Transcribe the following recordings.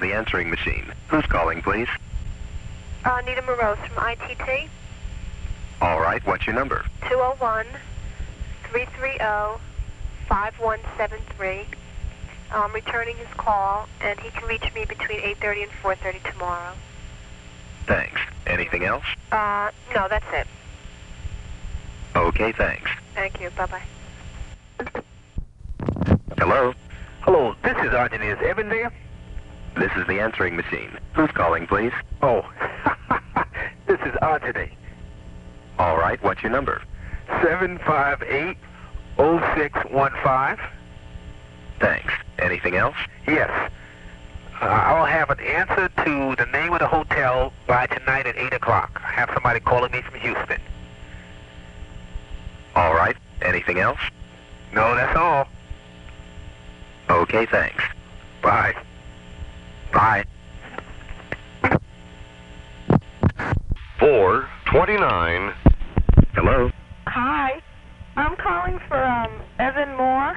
Moore, please? This is the answering machine. Who's calling, please? Uh, Nita Morose from ITT. All right, what's your number? 201 330 5173. I'm returning his call, and he can reach me between 8.30 and 4.30 tomorrow. Thanks. Anything else? Uh, no, that's it. Okay, thanks. Thank you. Bye-bye. Hello? Hello, this is Arjun. Is Evan there? This is the answering machine. Who's calling, please? Oh, this is Arjun. All right, what's your number? 758 0615. Thanks. Anything else? Yes. Uh, I'll have an answer to the name of the hotel by tonight at 8 o'clock. I have somebody calling me from Houston. All right. Anything else? No, that's all. Okay, thanks. Bye. Bye. 429. Hello? Hi. I'm calling for, um, Evan Moore.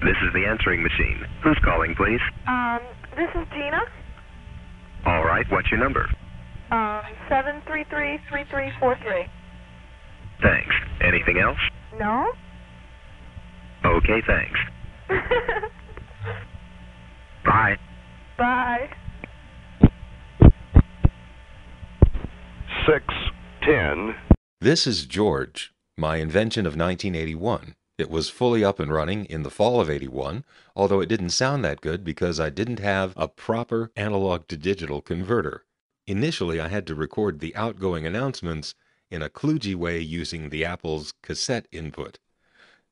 This is the answering machine. Who's calling, please? Um, this is Gina. All right, what's your number? Um, 733-3343. Thanks. Anything else? No? Okay, thanks. Bye. Bye. 610. This is George, my invention of 1981. It was fully up and running in the fall of 81, although it didn't sound that good because I didn't have a proper analog to digital converter. Initially, I had to record the outgoing announcements in a kludgy way using the Apple's cassette input.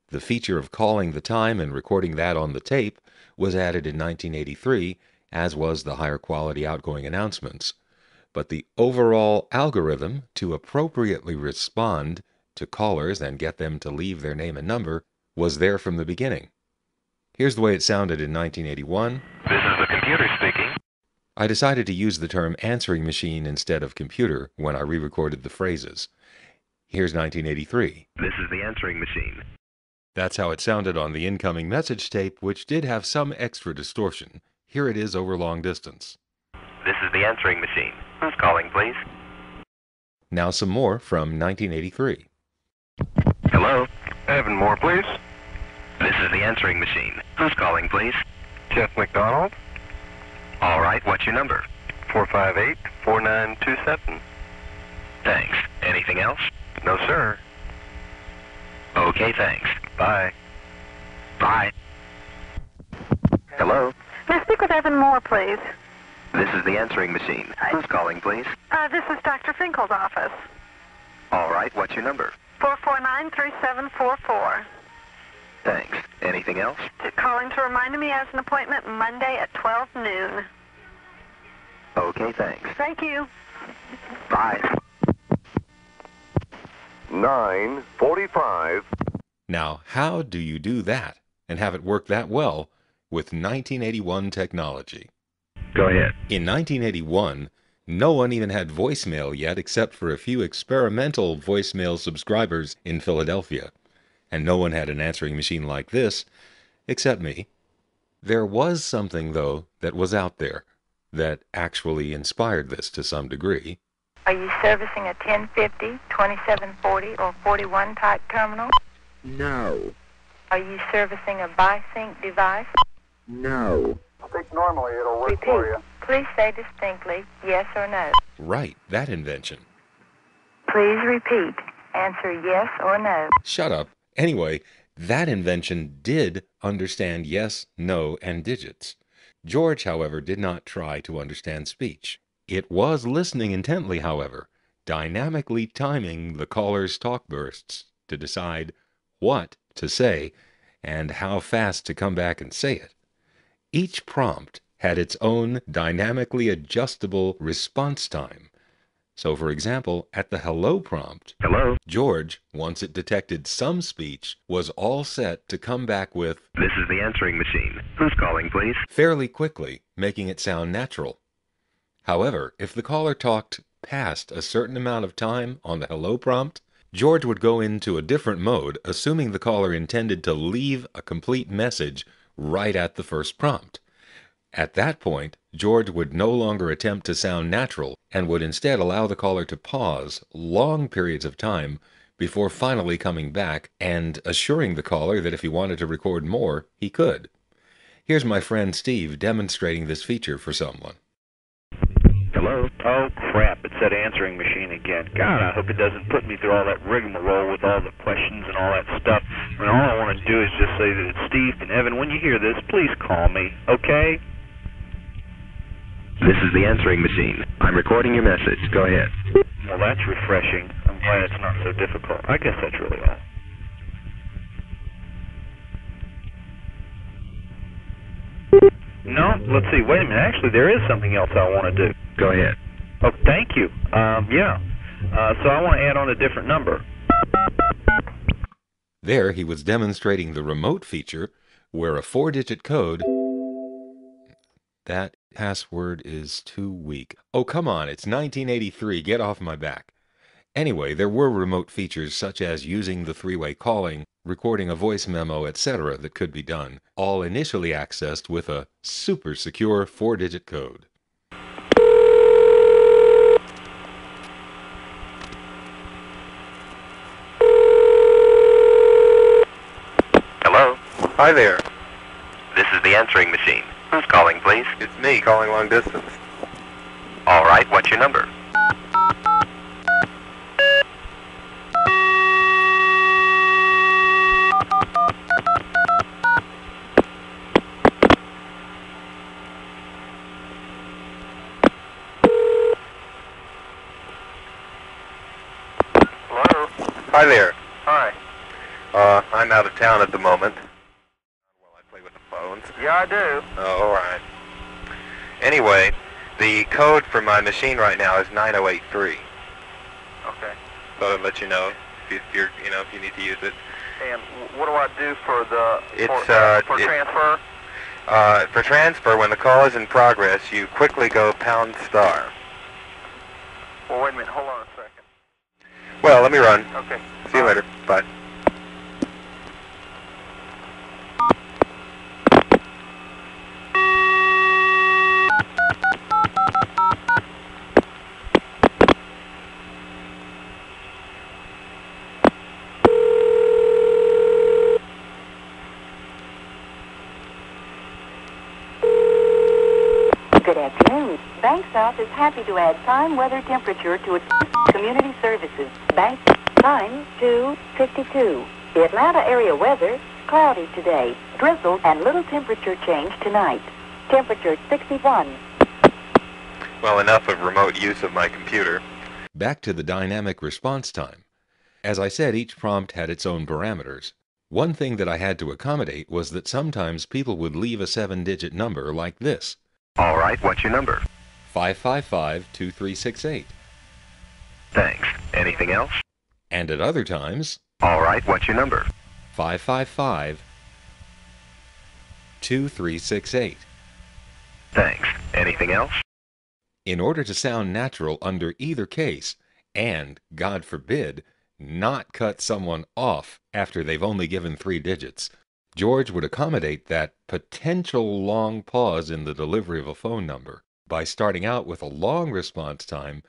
The feature of calling the time and recording that on the tape was added in 1983, as was the higher quality outgoing announcements. But the overall algorithm to appropriately respond to callers and get them to leave their name and number was there from the beginning. Here's the way it sounded in 1981. This is the computer speaking. I decided to use the term answering machine instead of computer when I re recorded the phrases. Here's 1983. This is the answering machine. That's how it sounded on the incoming message tape, which did have some extra distortion. Here it is over long distance. This is the answering machine. Who's calling, please? Now some more from 1983. Hello? Evan Moore, please. This is the answering machine. Who's calling, please? Jeff McDonald. All right, what's your number? 458 4927. Thanks. Anything else? No, sir. Okay, thanks. Bye. Bye. Hello? May I speak with Evan Moore, please? This is the answering machine. Who's calling, please? Uh, this is Dr. Finkel's office. All right, what's your number? 449-3744. Thanks. Anything else? To- Calling to remind me he has an appointment Monday at 12 noon. Okay, thanks. Thank you. Bye. 945. Now, how do you do that and have it work that well with 1981 technology? Go ahead. In 1981, no one even had voicemail yet except for a few experimental voicemail subscribers in Philadelphia. And no one had an answering machine like this except me. There was something, though, that was out there that actually inspired this to some degree. Are you servicing a 1050, 2740, or 41 type terminal? No. Are you servicing a BiSync device? No. I think normally it'll work Repeat. For you. Please say distinctly yes or no. Right, that invention. Please repeat. Answer yes or no. Shut up. Anyway, that invention did understand yes, no, and digits. George, however, did not try to understand speech. It was listening intently, however, dynamically timing the caller's talk bursts to decide what to say and how fast to come back and say it. Each prompt had its own dynamically adjustable response time. So, for example, at the hello prompt, Hello? George, once it detected some speech, was all set to come back with This is the answering machine. Who's calling, please? fairly quickly, making it sound natural. However, if the caller talked past a certain amount of time on the hello prompt, George would go into a different mode, assuming the caller intended to leave a complete message right at the first prompt. At that point, George would no longer attempt to sound natural and would instead allow the caller to pause long periods of time before finally coming back and assuring the caller that if he wanted to record more, he could. Here's my friend Steve demonstrating this feature for someone. Oh crap, it's that answering machine again. God, I hope it doesn't put me through all that rigmarole with all the questions and all that stuff. Mean, all I want to do is just say that it's Steve and Evan. When you hear this, please call me, okay? This is the answering machine. I'm recording your message. Go ahead. Well, that's refreshing. I'm glad it's not so difficult. I guess that's really all. No, let's see. Wait a minute. Actually, there is something else I want to do. Go ahead. Oh, thank you. Um, yeah. Uh, so I want to add on a different number. There, he was demonstrating the remote feature where a four digit code. That password is too weak. Oh, come on, it's 1983. Get off my back. Anyway, there were remote features such as using the three way calling, recording a voice memo, etc., that could be done, all initially accessed with a super secure four digit code. Hello? Hi there. This is the answering machine. Who's calling, please? It's me calling long distance. All right, what's your number? Hello? Hi there. Hi. Uh, I'm out of town at the moment. Well, I play with the phones. Yeah, I do. Oh, all right. Anyway, the code for my machine right now is 9083. Okay. So I'll let you know if, you, if you're, you know, if you need to use it. And what do I do for the It's, for- uh, for it- transfer? Uh, for transfer, when the call is in progress, you quickly go pound star. Well, wait a minute. Hold on a second. Well, let me run. Okay. See you later. Bye. Good afternoon. Bank is happy to add time, weather, temperature to its community services. Bank 9252. The Atlanta area weather, cloudy today. Drizzle and little temperature change tonight. Temperature 61. Well, enough of remote use of my computer. Back to the dynamic response time. As I said, each prompt had its own parameters. One thing that I had to accommodate was that sometimes people would leave a seven digit number like this All right, what's your number? 555 2368. Thanks. Anything else? And at other times, All right, what's your number? 555 2368. Thanks. Anything else? In order to sound natural under either case, and, God forbid, not cut someone off after they've only given three digits, George would accommodate that potential long pause in the delivery of a phone number by starting out with a long response time,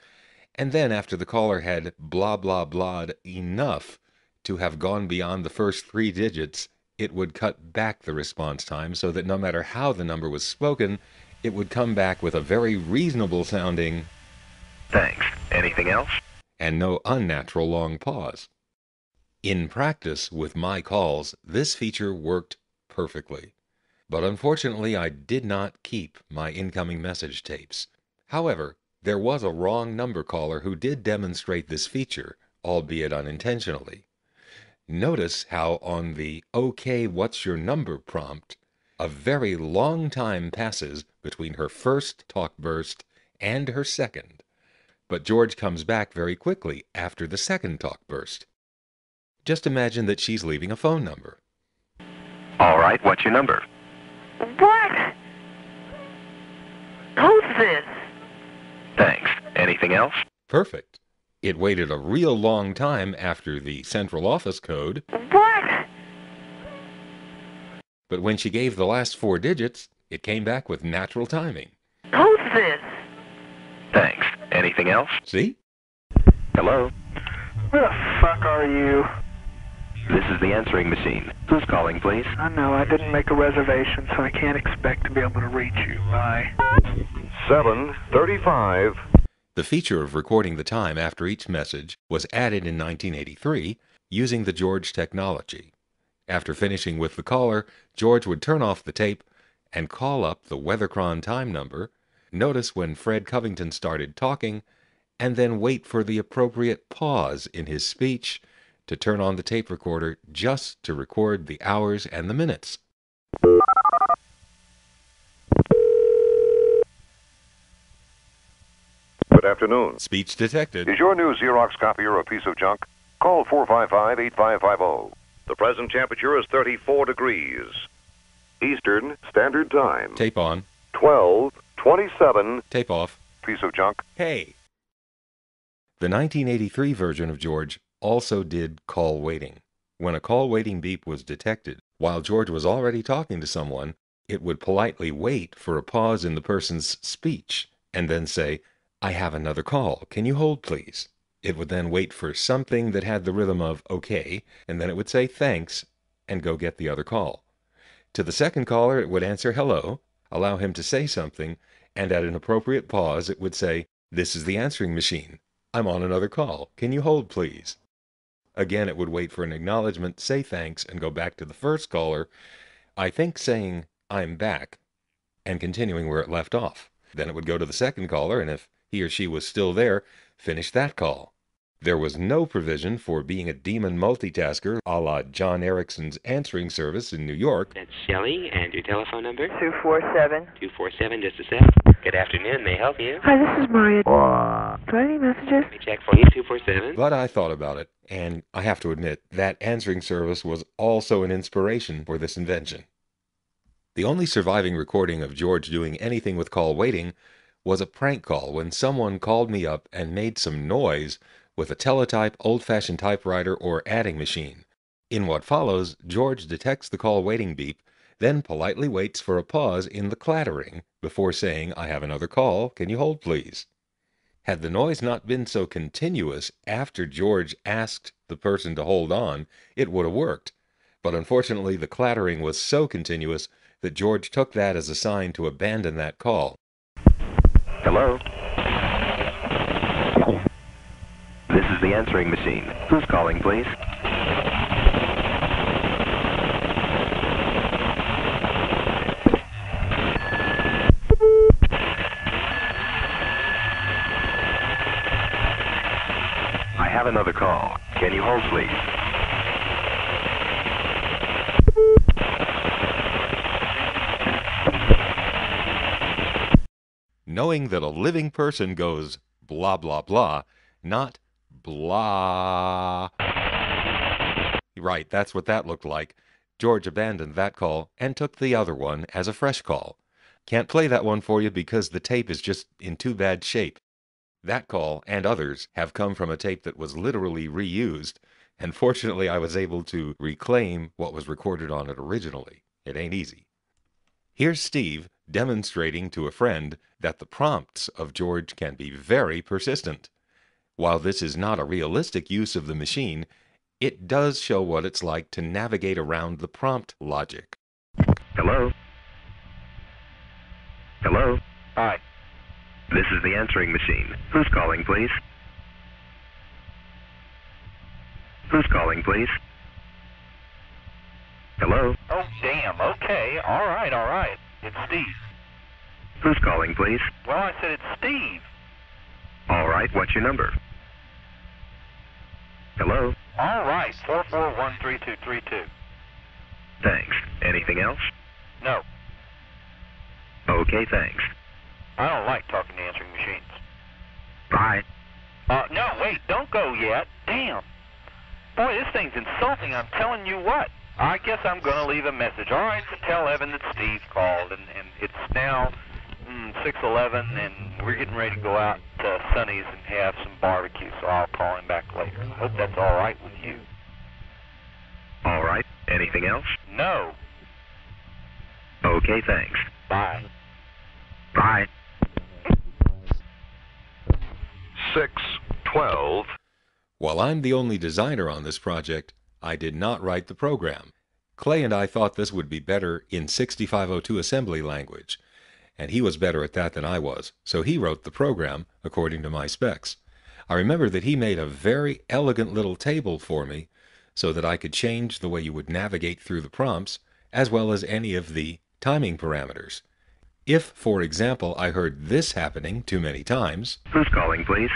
and then after the caller had blah blah blahed enough to have gone beyond the first three digits, it would cut back the response time so that no matter how the number was spoken, it would come back with a very reasonable sounding Thanks. Anything else? and no unnatural long pause. In practice with my calls, this feature worked perfectly. But unfortunately, I did not keep my incoming message tapes. However, there was a wrong number caller who did demonstrate this feature, albeit unintentionally. Notice how on the OK, what's your number prompt, a very long time passes between her first talk burst and her second. But George comes back very quickly after the second talk burst. Just imagine that she's leaving a phone number. All right, what's your number? What? Who's this? Thanks. Anything else? Perfect. It waited a real long time after the central office code, What? But when she gave the last four digits, it came back with natural timing. Who's this? Thanks. Anything else? See? Hello? Where the fuck are you? This is the answering machine. Who's calling, please? I know, I didn't make a reservation, so I can't expect to be able to reach you. Bye. 735. The feature of recording the time after each message was added in 1983 using the George technology. After finishing with the caller, George would turn off the tape and call up the Weathercron time number, notice when Fred Covington started talking, and then wait for the appropriate pause in his speech to turn on the tape recorder just to record the hours and the minutes. Good afternoon. Speech detected. Is your new Xerox copier a piece of junk? Call 455-8550. The present temperature is 34 degrees. Eastern Standard Time. Tape on. 1227. Tape off. Piece of junk. Hey! The 1983 version of George also did call waiting. When a call waiting beep was detected, while George was already talking to someone, it would politely wait for a pause in the person's speech and then say, I have another call. Can you hold, please? It would then wait for something that had the rhythm of okay, and then it would say thanks and go get the other call. To the second caller, it would answer hello, allow him to say something, and at an appropriate pause, it would say, This is the answering machine. I'm on another call. Can you hold, please? Again, it would wait for an acknowledgement, say thanks, and go back to the first caller, I think saying, I'm back, and continuing where it left off. Then it would go to the second caller, and if he or she was still there, finish that call. There was no provision for being a demon multitasker a la John Erickson's answering service in New York. That's Shelley, and your telephone number? 247. 247, just a sec. Good afternoon, may I help you? Hi, this is Maria. Uh, Do I have any messages? Let me check for you, 247. But I thought about it, and I have to admit, that answering service was also an inspiration for this invention. The only surviving recording of George doing anything with call waiting was a prank call when someone called me up and made some noise with a teletype, old fashioned typewriter, or adding machine. In what follows, George detects the call waiting beep, then politely waits for a pause in the clattering before saying, I have another call. Can you hold, please? Had the noise not been so continuous after George asked the person to hold on, it would have worked. But unfortunately, the clattering was so continuous that George took that as a sign to abandon that call. Hello? This is the answering machine. Who's calling, please? I have another call. Can you hold, please? knowing that a living person goes blah blah blah, not blah. Right, that's what that looked like. George abandoned that call and took the other one as a fresh call. Can't play that one for you because the tape is just in too bad shape. That call and others have come from a tape that was literally reused, and fortunately I was able to reclaim what was recorded on it originally. It ain't easy. Here's Steve demonstrating to a friend that the prompts of George can be very persistent. While this is not a realistic use of the machine, it does show what it's like to navigate around the prompt logic. Hello? Hello? Hi. This is the answering machine. Who's calling, please? Who's calling, please? Hello? Oh, damn. Okay. All right, all right. It's Steve. Who's calling, please? Well, I said it's Steve. All right, what's your number? Hello? All right. 4413232. Thanks. Anything else? No, Okay, thanks. I don't like talking to answering machines. Bye. Uh, no, wait. Don't go yet. Damn. Boy, this thing's insulting. I'm telling you what. I guess I'm going to leave a message. All right, so tell Evan that Steve called, and, and it's now mm, 6:11, and we're getting ready to go out to Sonny's and have some barbecue. So I'll call him back later. Hope that's all right with you. All right. Anything else? No. Okay, thanks. Bye. Bye. 612. While I'm the only designer on this project, I did not write the program. Clay and I thought this would be better in 6502 assembly language, and he was better at that than I was, so he wrote the program according to my specs. I remember that he made a very elegant little table for me so that I could change the way you would navigate through the prompts, as well as any of the timing parameters. If, for example, I heard this happening too many times, Who's calling, please?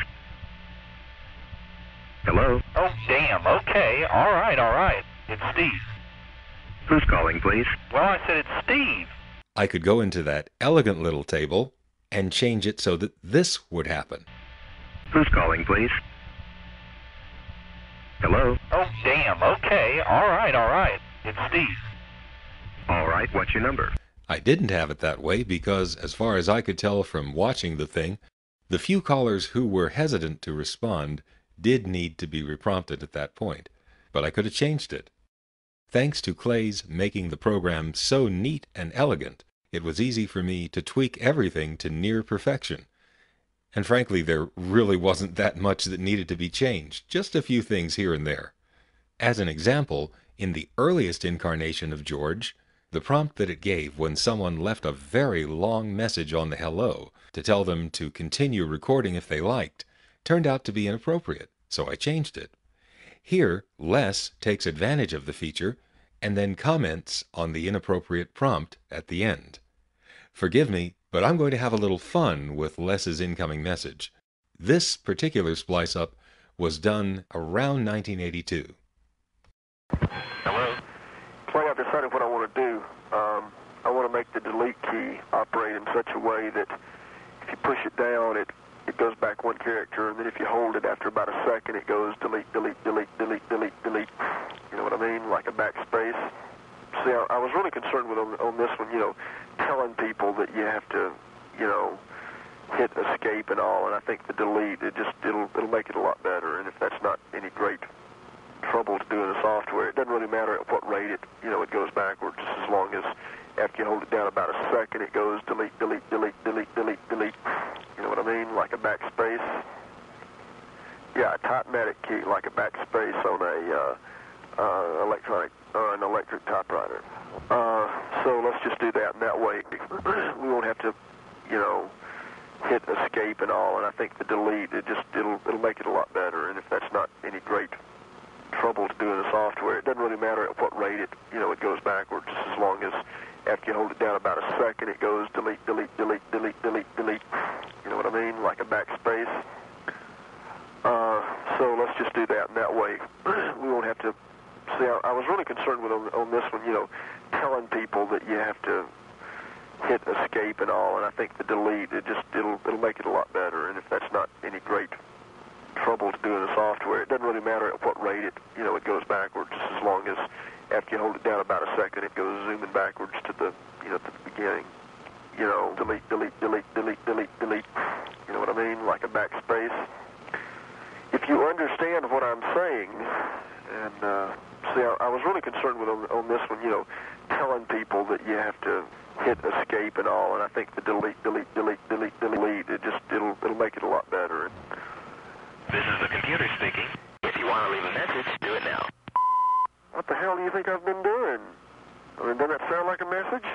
Hello? Oh, damn. Okay. All right, all right. It's Steve. Who's calling, please? Well, I said it's Steve. I could go into that elegant little table and change it so that this would happen. Who's calling, please? Hello? Oh, damn. Okay. All right, all right. It's Steve. All right, what's your number? I didn't have it that way because, as far as I could tell from watching the thing, the few callers who were hesitant to respond did need to be reprompted at that point, but I could have changed it. Thanks to Clay's making the program so neat and elegant, it was easy for me to tweak everything to near perfection. And frankly, there really wasn't that much that needed to be changed, just a few things here and there. As an example, in the earliest incarnation of George, the prompt that it gave when someone left a very long message on the hello to tell them to continue recording if they liked turned out to be inappropriate, so I changed it. Here, Les takes advantage of the feature and then comments on the inappropriate prompt at the end. Forgive me, but I'm going to have a little fun with Les's incoming message. This particular splice up was done around 1982. Hello? Clay, I've decided what I want to do. Um, I want to make the delete key operate in such a way that if you push it down, it, it goes back one character, and then if you hold it after about a second, it goes delete, delete, delete, delete, delete, delete. You know what I mean? Like a backspace. See, I, I was really concerned with on, on this one, you know, telling people that you have to, you know, hit escape and all, and I think the delete, it just, it'll, it'll make it a lot better, and if that's not any great trouble to do in the software. It doesn't really matter at what rate it, you know, it goes backwards, just as long as after you hold it down about a second, it goes delete, delete, delete, delete, delete, delete. You know what I mean? Like a backspace. Yeah, a typematic key, like a backspace on a uh, uh, electronic, uh, an electric typewriter. Uh, so let's just do that, and that way we won't have to, you know, hit escape and all. And I think the delete, it just it'll it'll make it a lot better. And if that's not any great trouble to do in the software. It doesn't really matter at what rate it, you know, it goes backwards, just as long as after you hold it down about a second, it goes delete, delete, delete, delete, delete, delete. You know what I mean? Like a backspace. Uh, so let's just do that, and that way we won't have to. See, I, I was really concerned with on, on this one, you know, telling people that you have to hit escape and all, and I think the delete, it just it'll it'll make it a lot better. And if that's not any great trouble to do in the software. It doesn't really matter at what rate it, you know, it goes backwards, as long as after you hold it down about a second, it goes zooming backwards to the, you know, to the beginning. You know, delete, delete, delete, delete, delete, delete. You know what I mean? Like a backspace. If you understand what I'm saying, and uh, see, I, I was really concerned with on, on this one, you know, telling people that you have to hit escape and all, and I think the delete, delete, delete, delete, delete, it just it'll it'll make it a lot better. This is the computer speaking. If you want to leave a message, do it now. What the hell do you think I've been doing? I mean, doesn't that sound like a message?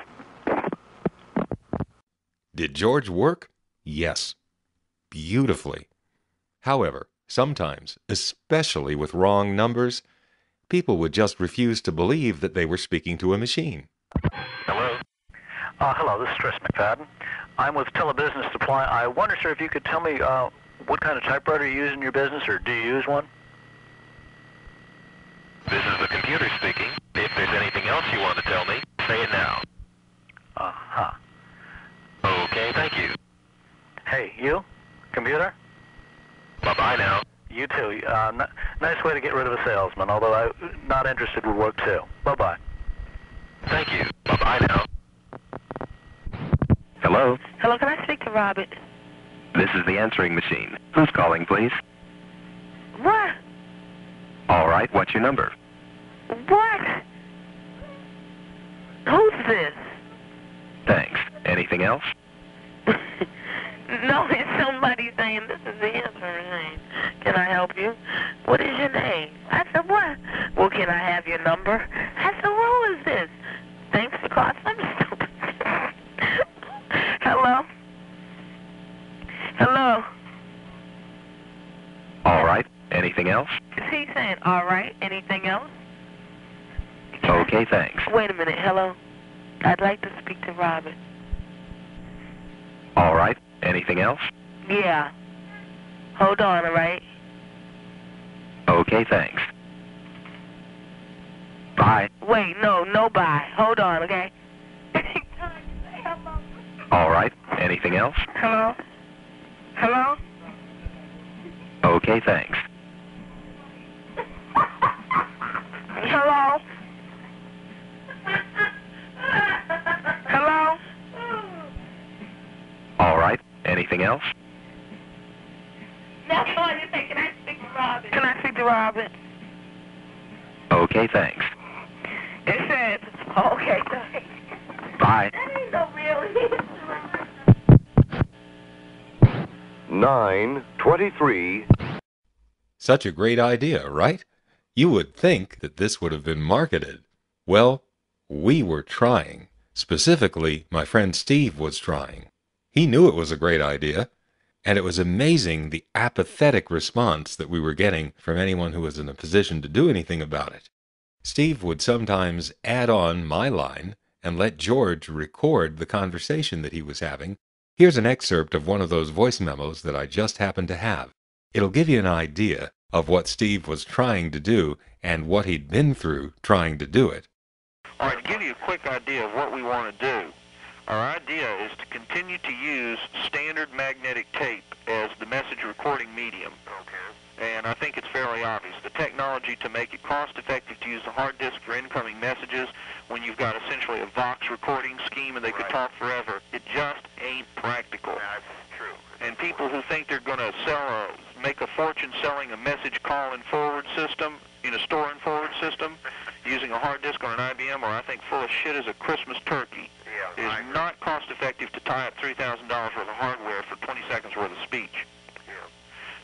Did George work? Yes. Beautifully. However, sometimes, especially with wrong numbers, people would just refuse to believe that they were speaking to a machine. Hello? Uh, hello, this is Tris McFadden. I'm with Telebusiness Supply. I wonder, sir, if you could tell me uh, what kind of typewriter you use in your business, or do you use one? This is the computer speaking. If there's anything else you want to tell me, say it now. Uh-huh. Okay, thank you. Hey, you? Computer? Bye-bye now. You too. Uh, n- nice way to get rid of a salesman, although I'm not interested would work too. Bye-bye. Thank you. Bye-bye now. Hello? Hello, can I speak to Robert? This is the answering machine. Who's calling, please? What? All right, what's your number? What? Who's this? Thanks. Anything else? No, it's somebody saying this is the answering machine. Can I help you? What is your name? I said, what? Well, can I have your number? I said, who is this? Thanks for calling. I'm stupid. Hello? Hello? All right. Anything else? Is he saying, all right, anything else? Okay, thanks. Wait a minute, hello? I'd like to speak to Robert. All right. Anything else? Yeah. Hold on, all right? Okay, thanks. Bye. Wait, no, no bye. Hold on, okay? All right. Anything else? Hello? Hello? Okay, thanks. Hello? Hello? Else? That's all you think. Can I speak to Robin? Can I speak to Robin? Okay, thanks. It said, okay, thanks. Bye. That ain't no real 923. Such a great idea, right? You would think that this would have been marketed. Well, we were trying. Specifically, my friend Steve was trying. He knew it was a great idea, and it was amazing the apathetic response that we were getting from anyone who was in a position to do anything about it. Steve would sometimes add on my line and let George record the conversation that he was having. Here's an excerpt of one of those voice memos that I just happened to have. It'll give you an idea of what Steve was trying to do and what he'd been through trying to do it. All right, to give you a quick idea of what we want to do, our idea is to continue to use standard magnetic tape as the message recording medium. Okay. And I think it's fairly obvious. The technology to make it cost effective to use a hard disk for incoming messages when you've got essentially a Vox recording scheme and they could talk forever, it just ain't practical. That's true. And people who think they're going to sell a, make a fortune selling a message call and forward system in a store and forward system using a hard disk on an IBM or I think full of shit as a Christmas turkey is not cost effective to tie up $3,000 worth of hardware for 20 seconds worth of speech.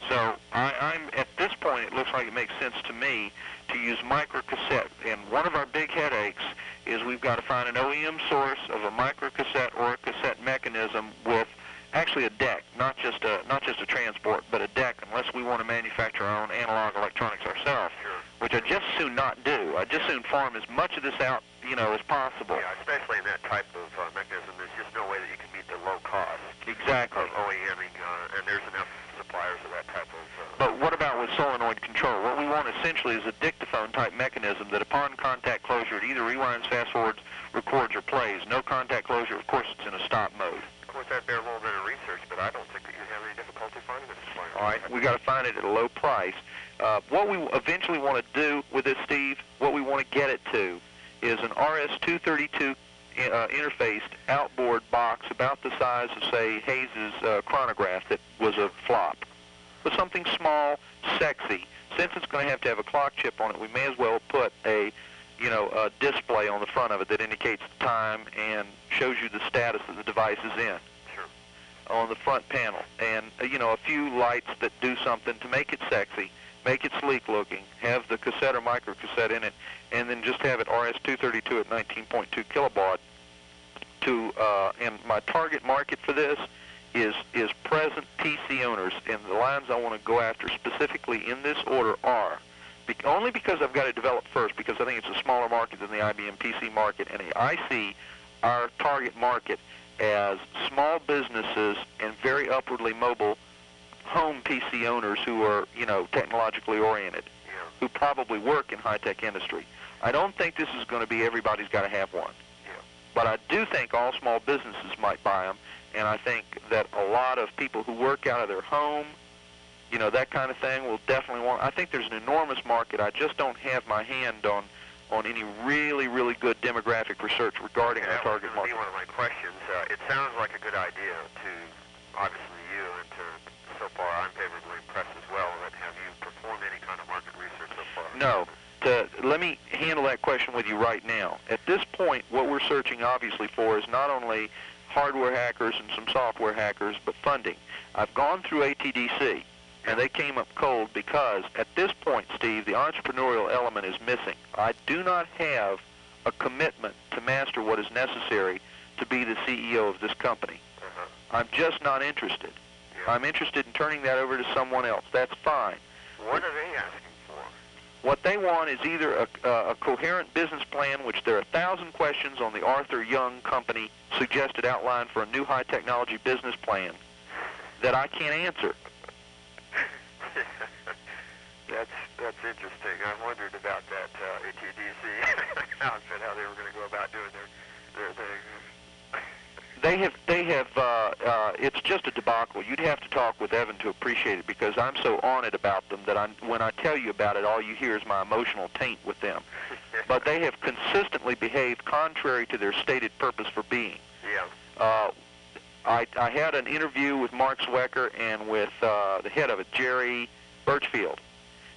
So I, I'm at this point, it looks like it makes sense to me to use microcassette. And one of our big headaches is we've got to find an OEM source of a microcassette or a cassette mechanism with actually a deck, not just a not just a transport, but a deck. Unless we want to manufacture our own analog electronics ourselves, which I just soon not do. I just soon farm as much of this out, you know, as possible. Yeah, especially in that type of uh, mechanism, there's just no way that you can meet the low cost Exactly. of OEMing, uh, and there's enough suppliers of that type of. Uh, But what about with solenoid control? What we want essentially is a dictaphone type mechanism that upon contact closure it either rewinds, fast forwards, records, or plays. No contact closure, of course it's in a stop mode. of course, that bear a little bit of research, but I don't think that you have any difficulty finding a supplier. All right, we got to find it at a low price. Uh, what we eventually want to do with this, Steve, what we want to get it to is an RS-232 uh, interfaced outboard box about the size of, say, Hayes's uh, chronograph that was a flop. But something small, sexy. Since it's going to have to have a clock chip on it, we may as well put a, you know, a display on the front of it that indicates the time and shows you the status that the device is in on the front panel, and uh, you know a few lights that do something to make it sexy, make it sleek looking, have the cassette or microcassette in it, and then just have it RS-232 at 19.2 kilobaud. To uh, and my target market for this is is present PC owners, and the lines I want to go after specifically in this order are. Be- only because I've got to develop first, because I think it's a smaller market than the IBM PC market, and I see our target market as small businesses and very upwardly mobile home PC owners who are, you know, technologically oriented, who probably work in high-tech industry. I don't think this is going to be everybody's got to have one. But I do think all small businesses might buy them, and I think that a lot of people who work out of their home, you know, that kind of thing will definitely want. I think there's an enormous market. I just don't have my hand on on any really, really good demographic research regarding Yeah, our that was target market. be one of my questions. Uh, it sounds like a good idea to, obviously, you, and to, so far, I'm favorably impressed as well. But have you performed any kind of market research so far? No. To, let me handle that question with you right now. At this point, what we're searching obviously for is not only hardware hackers and some software hackers, but funding. I've gone through ATDC, and they came up cold because at this point, Steve, the entrepreneurial element is missing. I do not have a commitment to master what is necessary to be the CEO of this company. I'm just not interested. I'm interested in turning that over to someone else. That's fine. What are they asking for? What they want is either a, uh, a coherent business plan, which there are a thousand questions on the Arthur Young Company suggested outline for a new high technology business plan that I can't answer. That's that's interesting. I wondered about that uh, ATDC outfit, how they were going to go about doing their their thing. They have, they have, uh, uh, it's just a debacle. You'd have to talk with Evan to appreciate it because I'm so on it about them that I'm, when I tell you about it, all you hear is my emotional taint with them. but they have consistently behaved contrary to their stated purpose for being. Yeah. Uh, I, I had an interview with Mark Zwecker and with uh, the head of it, Jerry Birchfield.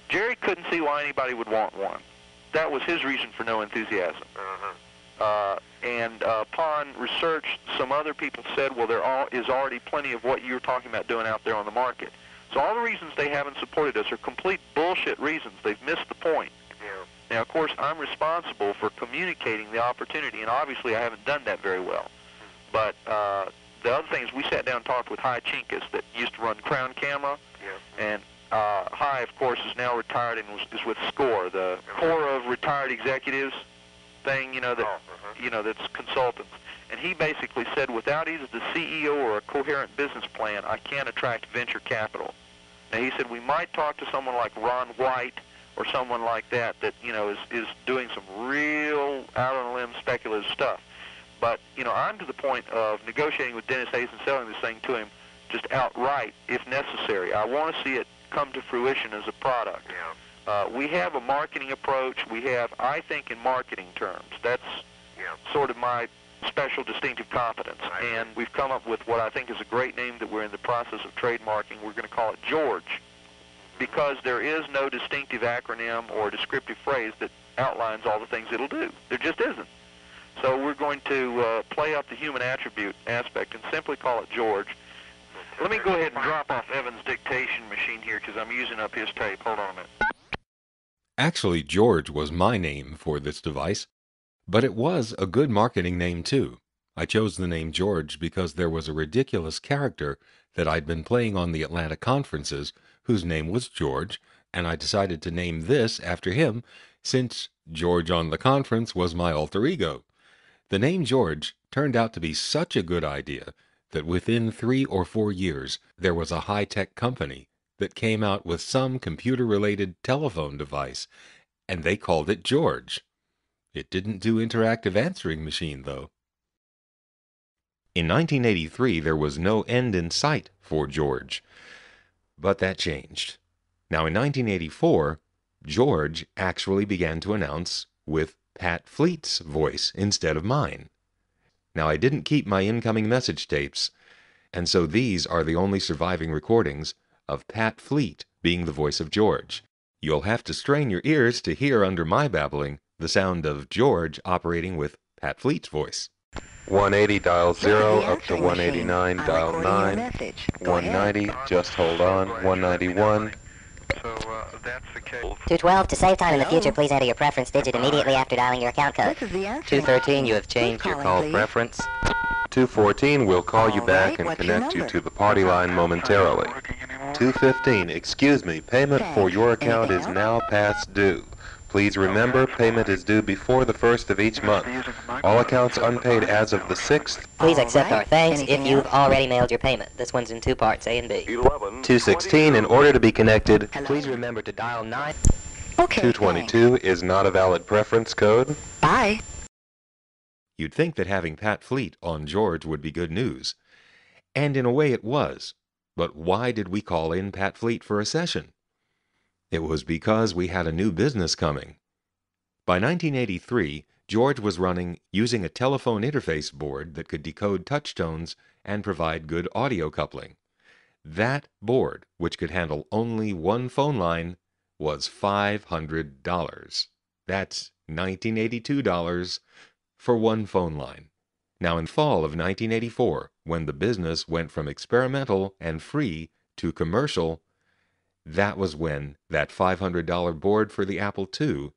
Jerry couldn't see why anybody would want one. That was his reason for no enthusiasm. Uh-huh. Uh, and uh, upon research, some other people said, well, there all, is already plenty of what you're talking about doing out there on the market. So all the reasons they haven't supported us are complete bullshit reasons. They've missed the point. Yeah. Now, of course, I'm responsible for communicating the opportunity, and obviously I haven't done that very well. But uh, the other thing is we sat down and talked with Hi Chinkus that used to run Crown Camera, Yeah. and uh, Hi, of course, is now retired and was, is with SCORE, the Corps of Retired Executives thing, you know, that Oh, uh-huh. you know, that's consultants. And he basically said, without either the CEO or a coherent business plan, I can't attract venture capital. Now he said we might talk to someone like Ron White or someone like that that you know is is doing some real out-on-limb speculative stuff. But you know, I'm to the point of negotiating with Dennis Hayes and selling this thing to him just outright if necessary. I want to see it come to fruition as a product. Yeah. Uh, we have a marketing approach. We have, I think, in marketing terms. That's Yeah. sort of my special distinctive competence. Agree. And we've come up with what I think is a great name that we're in the process of trademarking. We're going to call it George because there is no distinctive acronym or descriptive phrase that outlines all the things it'll do. There just isn't. So we're going to uh, play up the human attribute aspect and simply call it George. Let me go ahead and drop off Evan's dictation machine here because I'm using up his tape. Hold on a minute. Actually, George was my name for this device, but it was a good marketing name too. I chose the name George because there was a ridiculous character that I'd been playing on the Atlanta conferences whose name was George, and I decided to name this after him since George on the conference was my alter ego. The name George turned out to be such a good idea that within three or four years there was a high tech company that came out with some computer related telephone device, and they called it George. It didn't do interactive answering machine, though. In 1983, there was no end in sight for George. But that changed. Now, in 1984, George actually began to announce with Pat Fleet's voice instead of mine. Now, I didn't keep my incoming message tapes, and so these are the only surviving recordings of Pat Fleet being the voice of George. You'll have to strain your ears to hear under my babbling the sound of George operating with Pat Fleet's voice. 180 dial 0 up to 189 dial 9 message. Go ahead. 190 just hold on 191 So uh, that's the case. 212, to save time in the future, please enter your preference digit immediately after dialing your account code. This is the answering 213, you have changed Who's your call please? preference. 214 will call you back right, and connect you to the party line momentarily 215 excuse me payment for your account Anything is else? now past due Please remember, payment is due before the first of each month. All accounts unpaid as of the 6th. Please accept our thanks if you've already mailed your payment. This one's in two parts, A and B. 11. 216, in order to be connected, Please remember to dial 9. Okay, 222 is not a valid preference code. Bye. You'd think that having Pat Fleet on George would be good news. And in a way it was. But why did we call in Pat Fleet for a session? It was because we had a new business coming. By 1983, George was running using a telephone interface board that could decode touch tones and provide good audio coupling. That board, which could handle only one phone line, was $500. That's $1982 for one phone line. Now, in fall of 1984, when the business went from experimental and free to commercial, that was when that $500 board for the Apple II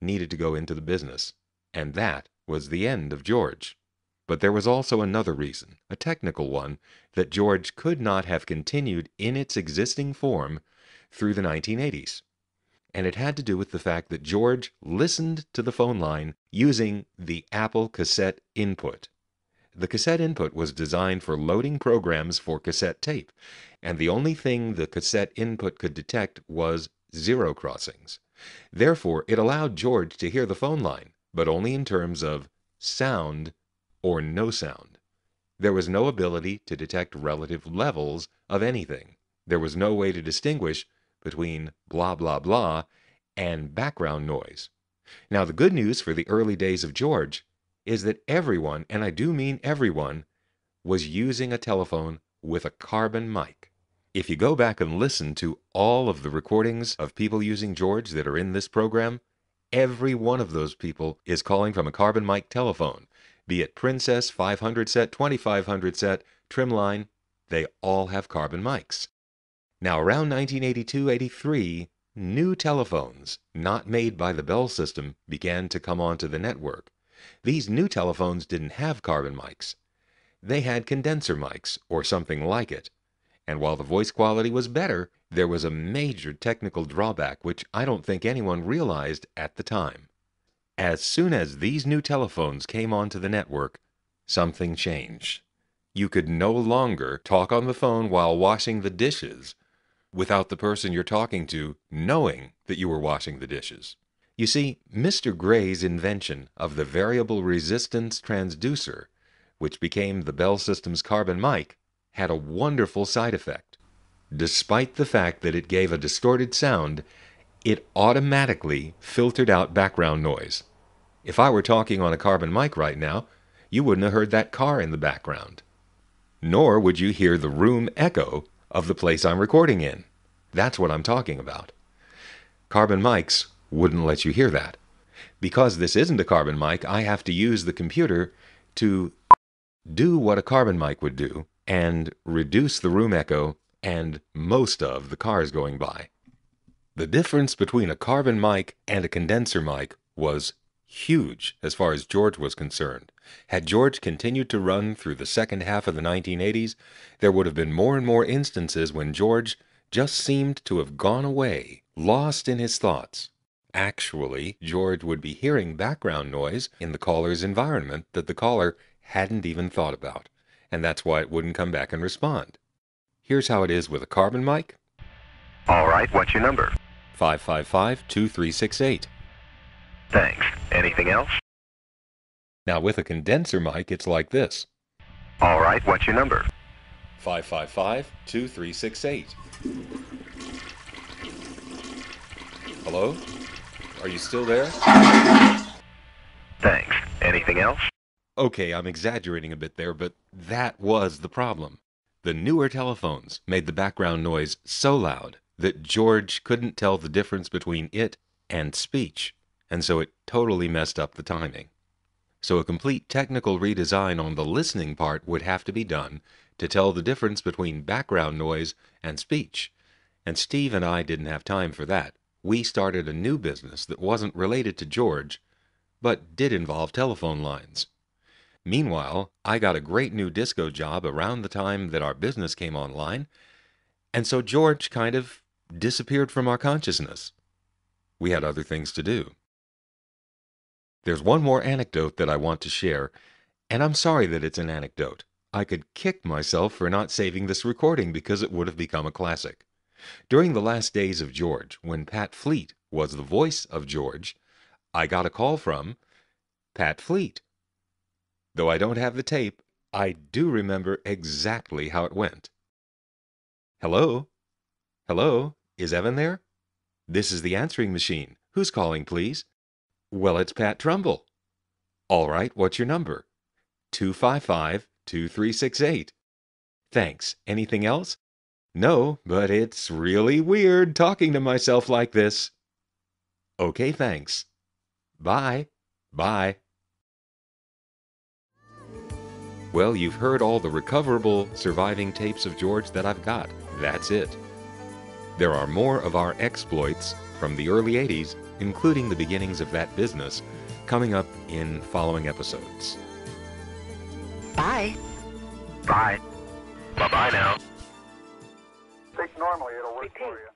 needed to go into the business. And that was the end of George. But there was also another reason, a technical one, that George could not have continued in its existing form through the 1980s. And it had to do with the fact that George listened to the phone line using the Apple cassette input. The cassette input was designed for loading programs for cassette tape, and the only thing the cassette input could detect was zero crossings. Therefore, it allowed George to hear the phone line, but only in terms of sound or no sound. There was no ability to detect relative levels of anything. There was no way to distinguish between blah blah blah and background noise. Now, the good news for the early days of George is that everyone, and I do mean everyone, was using a telephone with a carbon mic. If you go back and listen to all of the recordings of people using George that are in this program, every one of those people is calling from a carbon mic telephone, be it Princess 500 set, 2500 set, Trimline, they all have carbon mics. Now, around 1982 83, new telephones, not made by the Bell system, began to come onto the network. These new telephones didn't have carbon mics. They had condenser mics, or something like it. And while the voice quality was better, there was a major technical drawback which I don't think anyone realized at the time. As soon as these new telephones came onto the network, something changed. You could no longer talk on the phone while washing the dishes without the person you're talking to knowing that you were washing the dishes. You see, Mr. Gray's invention of the variable resistance transducer, which became the Bell System's carbon mic, had a wonderful side effect. Despite the fact that it gave a distorted sound, it automatically filtered out background noise. If I were talking on a carbon mic right now, you wouldn't have heard that car in the background. Nor would you hear the room echo of the place I'm recording in. That's what I'm talking about. Carbon mics wouldn't let you hear that. Because this isn't a carbon mic, I have to use the computer to do what a carbon mic would do and reduce the room echo and most of the cars going by. The difference between a carbon mic and a condenser mic was huge as far as George was concerned. Had George continued to run through the second half of the 1980s, there would have been more and more instances when George just seemed to have gone away, lost in his thoughts. Actually, George would be hearing background noise in the caller's environment that the caller hadn't even thought about, and that's why it wouldn't come back and respond. Here's how it is with a carbon mic. All right, what's your number? 555 2368. Thanks. Anything else? Now, with a condenser mic, it's like this All right, what's your number? 555 2368. Hello? Are you still there? Thanks. Anything else? Okay, I'm exaggerating a bit there, but that was the problem. The newer telephones made the background noise so loud that George couldn't tell the difference between it and speech, and so it totally messed up the timing. So a complete technical redesign on the listening part would have to be done to tell the difference between background noise and speech. And Steve and I didn't have time for that. We started a new business that wasn't related to George, but did involve telephone lines. Meanwhile, I got a great new disco job around the time that our business came online, and so George kind of disappeared from our consciousness. We had other things to do. There's one more anecdote that I want to share, and I'm sorry that it's an anecdote. I could kick myself for not saving this recording because it would have become a classic. During the last days of George, when Pat Fleet was the voice of George, I got a call from Pat Fleet. Though I don't have the tape, I do remember exactly how it went. Hello? Hello? Is Evan there? This is the answering machine. Who's calling, please? Well, it's Pat Trumbull. All right, what's your number? 255 2368. Thanks. Anything else? No, but it's really weird talking to myself like this. Okay, thanks. Bye. Bye. Well, you've heard all the recoverable surviving tapes of George that I've got. That's it. There are more of our exploits from the early 80s, including the beginnings of that business, coming up in following episodes. Bye. Bye. Bye bye now. Normally it'll work for you.